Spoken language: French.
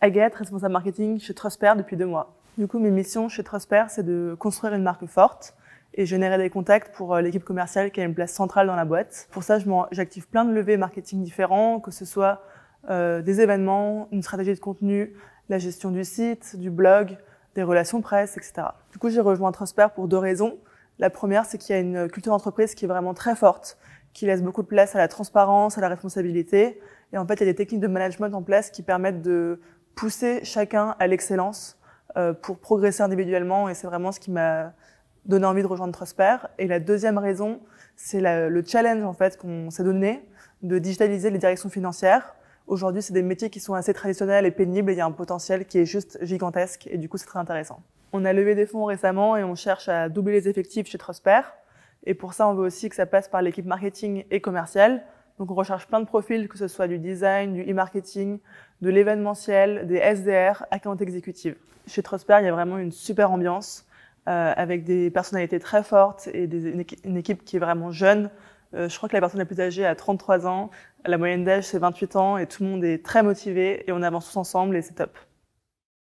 Agathe, responsable marketing chez Trusper depuis deux mois. Du coup, mes missions chez Trusper, c'est de construire une marque forte et générer des contacts pour euh, l'équipe commerciale qui a une place centrale dans la boîte. Pour ça, j'active plein de levées marketing différents, que ce soit euh, des événements, une stratégie de contenu, la gestion du site, du blog, des relations presse, etc. Du coup, j'ai rejoint Trusper pour deux raisons. La première, c'est qu'il y a une culture d'entreprise qui est vraiment très forte, qui laisse beaucoup de place à la transparence, à la responsabilité. Et en fait, il y a des techniques de management en place qui permettent de pousser chacun à l'excellence euh, pour progresser individuellement. Et c'est vraiment ce qui m'a donné envie de rejoindre Trusper. Et la deuxième raison, c'est le challenge en fait qu'on s'est donné de digitaliser les directions financières. Aujourd'hui, c'est des métiers qui sont assez traditionnels et pénibles et il y a un potentiel qui est juste gigantesque et du coup, c'est très intéressant. On a levé des fonds récemment et on cherche à doubler les effectifs chez Trusper. Et pour ça, on veut aussi que ça passe par l'équipe marketing et commerciale. Donc, on recherche plein de profils, que ce soit du design, du e-marketing, de l'événementiel, des SDR, account exécutive. Chez Trusper, il y a vraiment une super ambiance, euh, avec des personnalités très fortes et des, une, équipe qui est vraiment jeune. Euh, je crois que la personne la plus âgée a 33 ans, la moyenne d'âge c'est 28 ans et tout le monde est très motivé et on avance tous ensemble et c'est top.